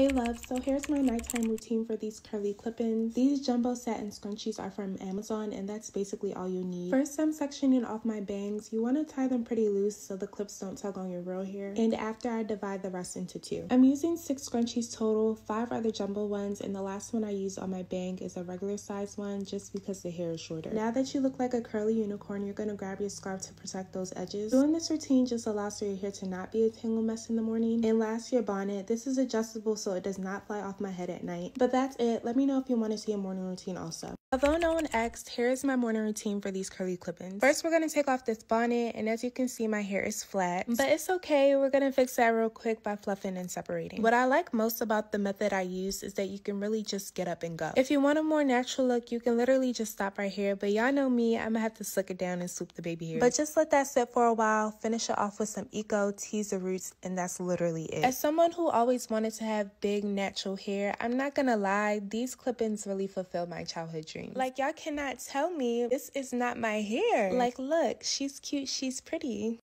Hey love, so here's my nighttime routine for these curly clip-ins. These jumbo satin scrunchies are from Amazon and that's basically all you need. First I'm sectioning off my bangs. You want to tie them pretty loose so the clips don't tug on your real hair. And after I divide the rest into two. I'm using six scrunchies total, five are the jumbo ones and the last one I use on my bang is a regular size one just because the hair is shorter. Now that you look like a curly unicorn, you're going to grab your scarf to protect those edges. Doing this routine just allows for your hair to not be a tangle mess in the morning. And last, your bonnet. This is adjustable so it does not fly off my head at night. But that's it. Let me know if you want to see a morning routine also. Although no one asked, here is my morning routine for these curly clip-ins. First, we're going to take off this bonnet, and as you can see, my hair is flat. But it's okay, we're going to fix that real quick by fluffing and separating. What I like most about the method I use is that you can really just get up and go. If you want a more natural look, you can literally just stop right here, but y'all know me, I'm gonna have to slick it down and swoop the baby hair. But just let that sit for a while, finish it off with some Eco Tease the Roots, and that's literally it. As someone who always wanted to have big natural hair, I'm not gonna lie, these clip-ins really fulfill my childhood dream dreams. Like, y'all cannot tell me this is not my hair. Like, look, she's cute, she's pretty.